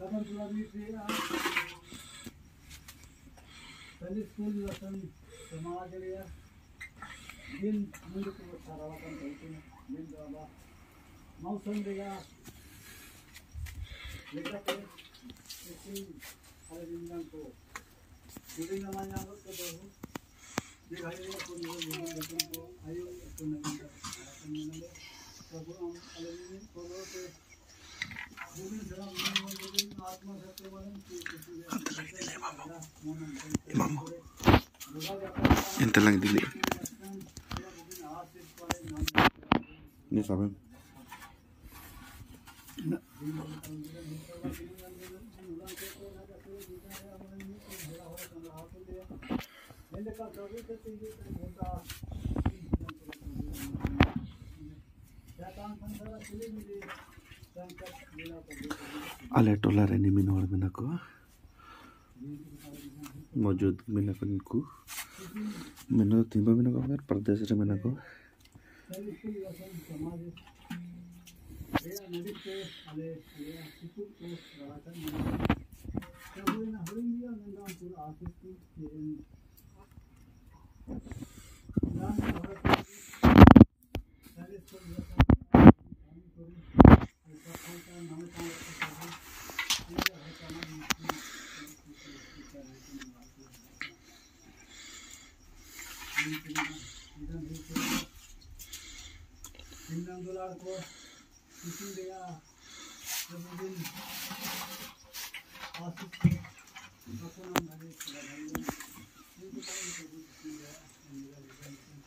Kapan pulang misi ah. Tadi school lesson समाज लिया दिन मुझे को सारावाkan कहते हैं दिन बाबा मौसम देगा लेकर के इसी हर दिन को ke bahu di hari ini aku juga juga ko ayo aku nanti akan menang प्रभु हम अलग को के Antala ginila imamu. Imamu. Antala ginila. Thank you. Minako. मौजूद मिनक इनको मैंने तीनों मिनक अगर प्रदेश से मिनक Bintang dolar ko, isin dia, kemudian asis ko, ako nang समाज को इन लड़का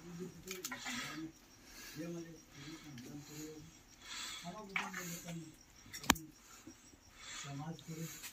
लोग के वचन ये मंदिर को भेद को सारे दुलार उपयोग अंदर को सहपूरा करे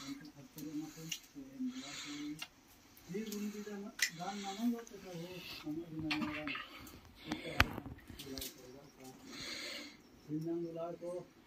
Marco.